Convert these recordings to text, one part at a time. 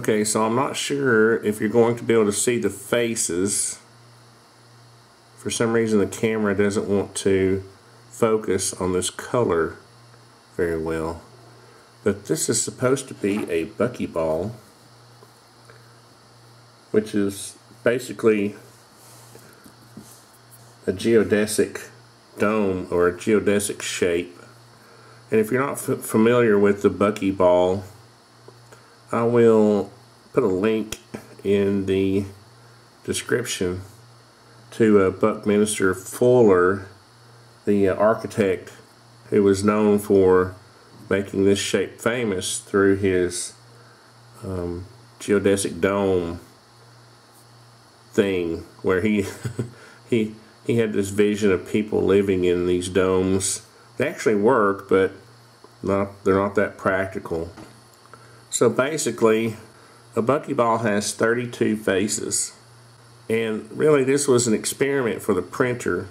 Okay, so I'm not sure if you're going to be able to see the faces. For some reason the camera doesn't want to focus on this color very well. But this is supposed to be a buckyball, which is basically a geodesic dome or a geodesic shape. And if you're not familiar with the buckyball, I will put a link in the description to uh, Buckminster Fuller, the uh, architect who was known for making this shape famous through his um, geodesic dome thing where he he he had this vision of people living in these domes. They actually work but not they're not that practical so basically, a buckyball has 32 faces. And really this was an experiment for the printer.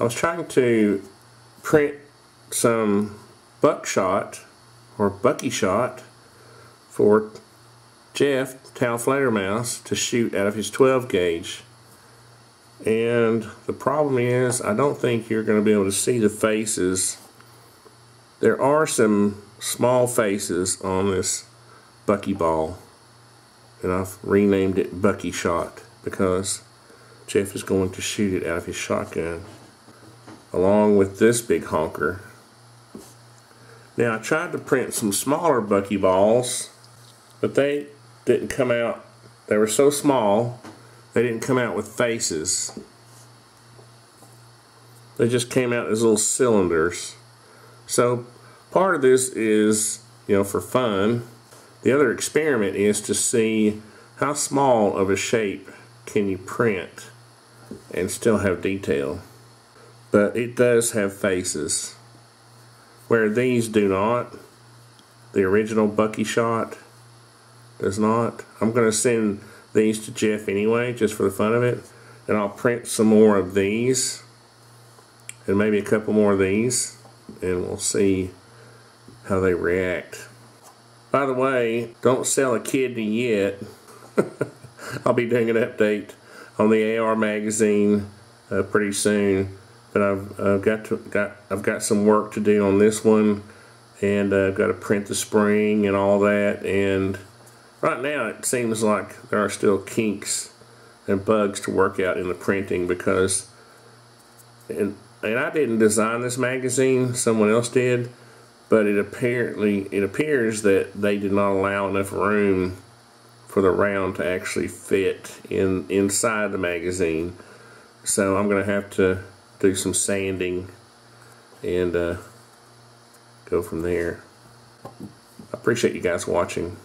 I was trying to print some buckshot or bucky shot for Jeff Tao Fledermaus to shoot out of his 12 gauge. And the problem is I don't think you're going to be able to see the faces. There are some small faces on this buckyball and I've renamed it Bucky Shot because Jeff is going to shoot it out of his shotgun along with this big honker. Now I tried to print some smaller buckyballs but they didn't come out. They were so small they didn't come out with faces. They just came out as little cylinders. So part of this is you know for fun the other experiment is to see how small of a shape can you print and still have detail. But it does have faces. Where these do not. The original Bucky shot does not. I'm going to send these to Jeff anyway, just for the fun of it. And I'll print some more of these. And maybe a couple more of these. And we'll see how they react. By the way, don't sell a kidney yet. I'll be doing an update on the AR magazine uh, pretty soon. But I've, I've got to, got I've got some work to do on this one, and uh, I've got to print the spring and all that. And right now, it seems like there are still kinks and bugs to work out in the printing because, and and I didn't design this magazine; someone else did but it apparently it appears that they did not allow enough room for the round to actually fit in inside the magazine. So I'm gonna have to do some sanding and uh, go from there. I appreciate you guys watching